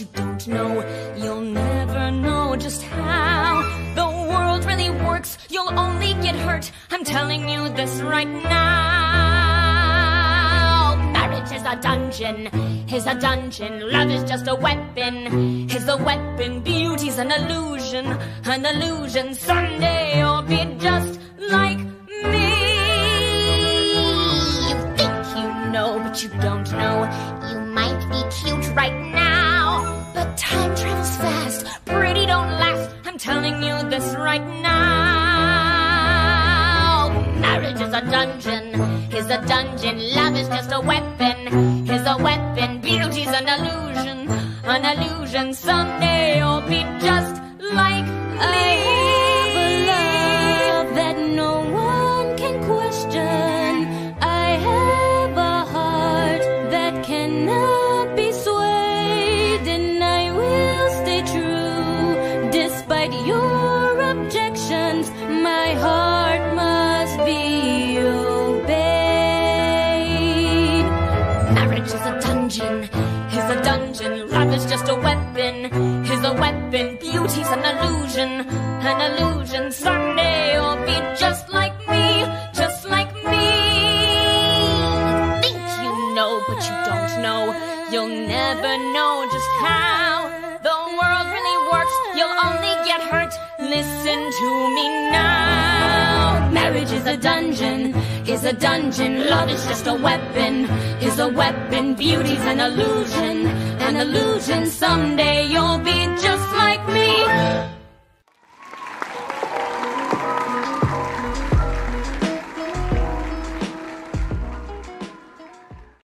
you don't know. You'll never know just how the world really works. You'll only get hurt. I'm telling you this right now. Marriage is a dungeon, is a dungeon. Love is just a weapon, is a weapon. Beauty's an illusion, an illusion. Someday you'll be just Pretty don't last. I'm telling you this right now. Marriage is a dungeon, is a dungeon. Love is just a weapon, is a weapon. Beauty's an illusion, an illusion. Someday you'll be despite your objections. My heart must be obeyed. Marriage is a dungeon, is a dungeon. Love is just a weapon, is a weapon. Beauty's an illusion, an illusion. Someday you'll be just like me, just like me. Think you know, but you don't know. You'll never know just how Is a dungeon, is a dungeon. Love is just a weapon, is a weapon. Beauty's an illusion, an illusion. Someday